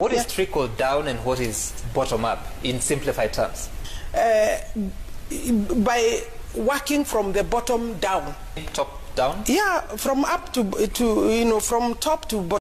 What is trickle down and what is bottom up in simplified terms? uh, by working from the bottom down. Top down? Yeah, from up to to you know from top to bottom.